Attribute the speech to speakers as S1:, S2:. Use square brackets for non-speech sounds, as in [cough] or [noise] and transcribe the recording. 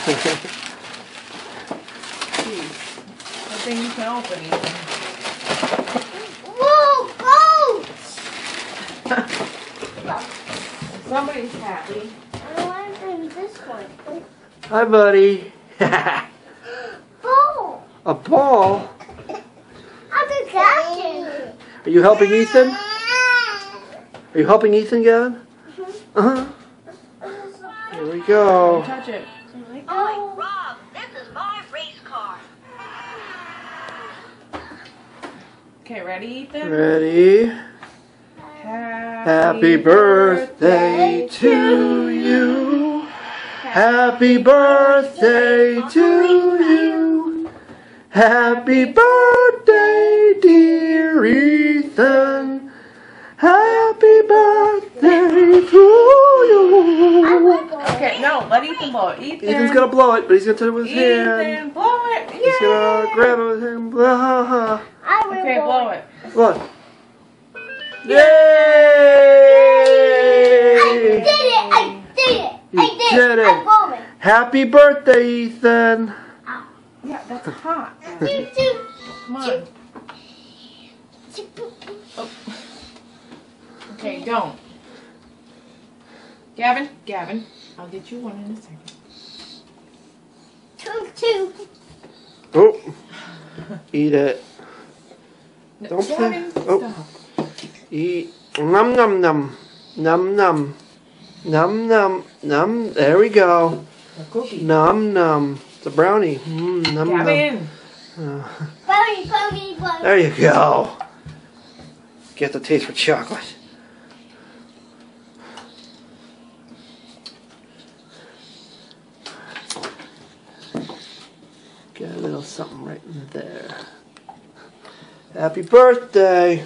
S1: Jeez. Good thing you can open Ethan.
S2: Whoa, goats!
S1: Somebody's happy.
S2: I want to bring this one.
S3: Hi, buddy.
S2: Ball! [laughs]
S3: A ball?
S2: I'm the captain!
S3: Are you helping Ethan? Are you helping Ethan, Gavin? Uh huh. Here we go.
S1: Touch it.
S2: Oh,
S4: Rob, this is my race car.
S1: Okay, ready, Ethan?
S3: Ready?
S1: Happy,
S3: Happy birthday to you. Happy birthday to you. Happy birthday, dear Ethan.
S1: Let Ethan blow it. Ethan.
S3: Ethan's gonna blow it, but he's gonna touch it with his hand.
S1: Ethan, blow it.
S3: He's gonna grab it with his hand. Blah.
S2: I will
S1: Okay, blow it.
S3: Look. Yay!
S2: I
S3: Yay!
S2: did it! I did it!
S3: You
S2: I did,
S3: did it.
S2: I'm going.
S3: Happy birthday, Ethan. Oh.
S1: Yeah, that's hot.
S2: Choo, choo. [laughs]
S1: Come on.
S2: Choo,
S1: Okay, don't. Gavin, Gavin, I'll get you one in a second.
S2: choo, choo.
S3: Oh. Eat it.
S1: No,
S3: Don't play- oh.
S1: stop.
S3: Eat. Num num num. Num num. Num num num. There we go.
S1: A cookie.
S3: Num num. It's a brownie. Mm, num num. Uh,
S2: Bunny, bunny, bunny.
S3: there you go. Get the taste for chocolate. A little something right in there. Happy birthday.